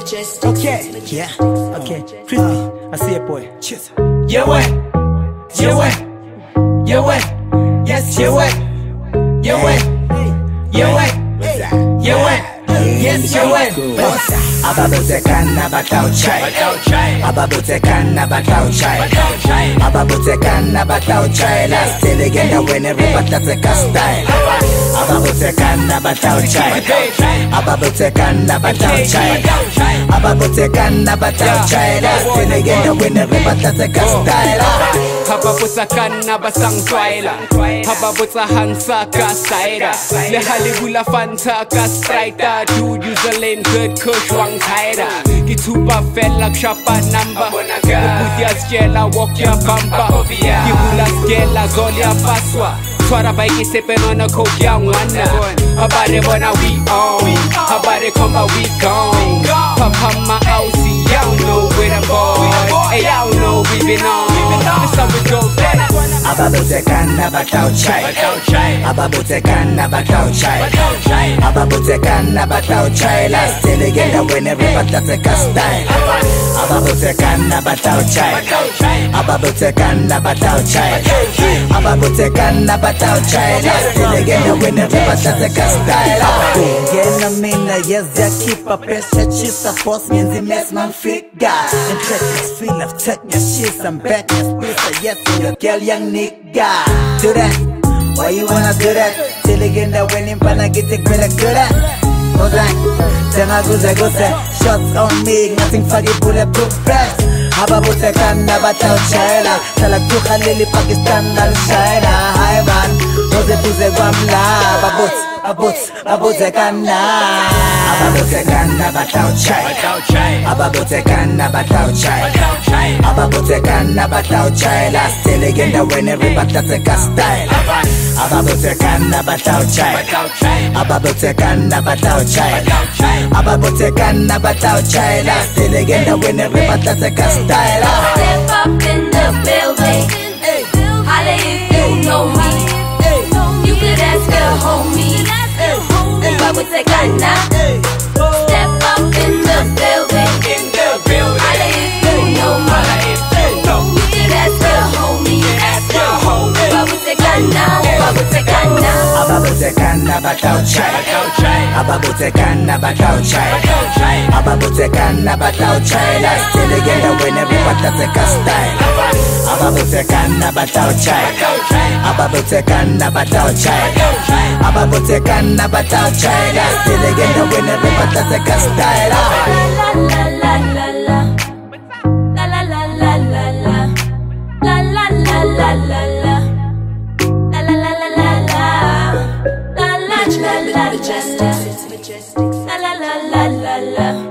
Majestic. Okay, yeah, okay. Chrispy, ah, I see it, boy. Cheers. Yeah, way. Yeah, way. Yeah, way. Batauchai Last till again the winner but that's a cast style Ababutekana batauchai Ababutekana batauchai Ababutekana batauchai Last till again the winner but that's a cast style Hababotsa ka nna ba sang tlwaela Hababotsa hansa ka user lane good kush wang tighter Ke thupa fela kushapa number. Ubuti ya skela walk ya bumper. Ke bula skela zol ya paswa Tshwara bike sepe nona coke ya ngwana Habare bona we on. Habare komba we gone Ababutekana batauchai Ababutekana batauchai Ababutekana batauchai Last till again the winner but that's a cast style. Ababutekana batauchai Ababutekana batauchai Ababutekana batauchai Last till again the winner but that's a cast style mina yeziyakhipha phesha chisa boss ngenza imess manfika Interest feel of tech ngiyashisa I'm back ngiyasplita yes your girl young nigga. Do that. Why you wanna do that? Till again that when impana ngithi kumele do that. Ozan Thenga kuze kuze Shots on me Nothing fake bulletproof vest. Ababutekana batawushayela hlala kuhaleli pakistan nalishayela hayi man. Uze duze kwamla babutsi babutsi babutekana ababutekana batawushayela ababutekana batawushayela ababutekana batawushayela still endaweni ribataseka style. Ababutekana batawushayela ababutekana batawushayela ababutekana batawushayela still endaweni ribataseka style. Step up in the building. But we take a nap. Ababutekana batawushayela ababutekana batawushayela ababutekana batawushayela still endaweni ribataseka style. Ababutekana batawushayela ababutekana batawushayela ababutekana batawushayela still endaweni ribataseka style La